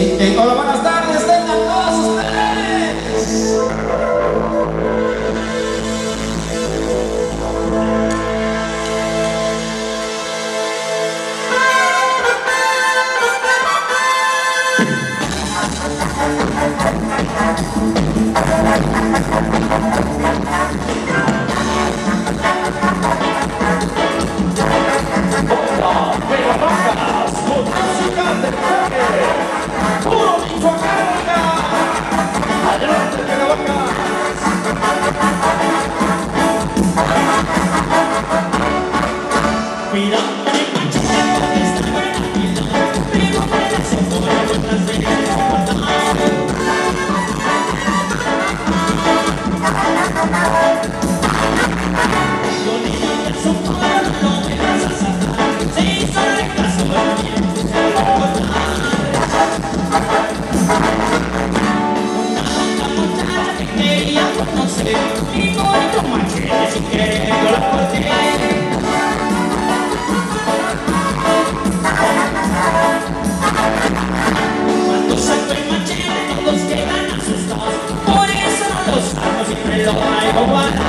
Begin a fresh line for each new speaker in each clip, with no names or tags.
Este, con la
manches, si quieres te lo pondré. Cuando salto el manchero todos quedan asustados, por eso los amo siempre lo traigo guardado.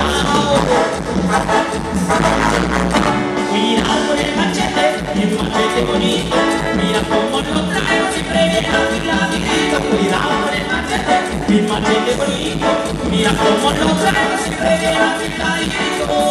minha alma não traz ideia de cair é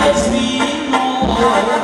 I be no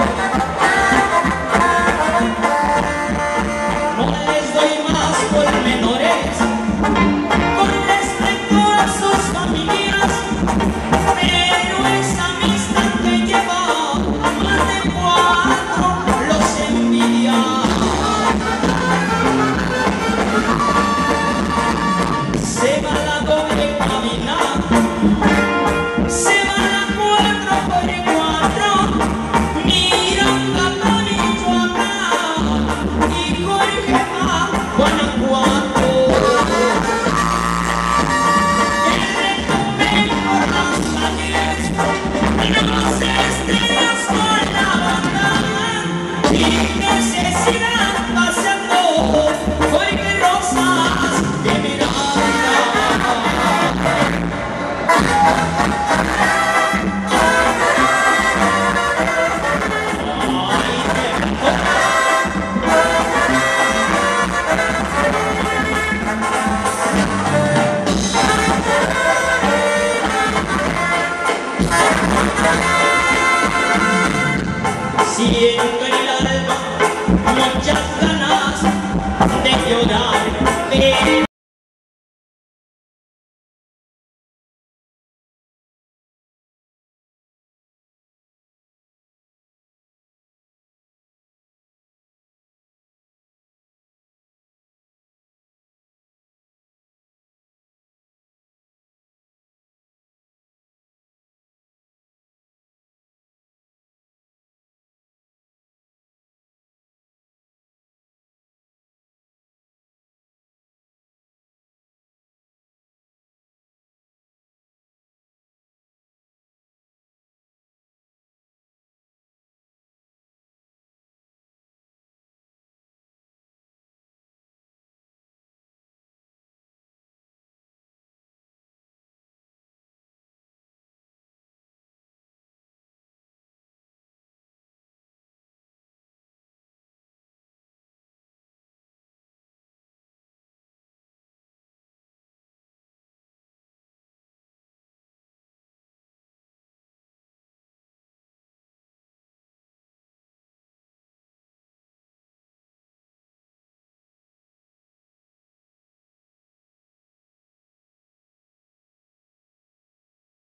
I'm not just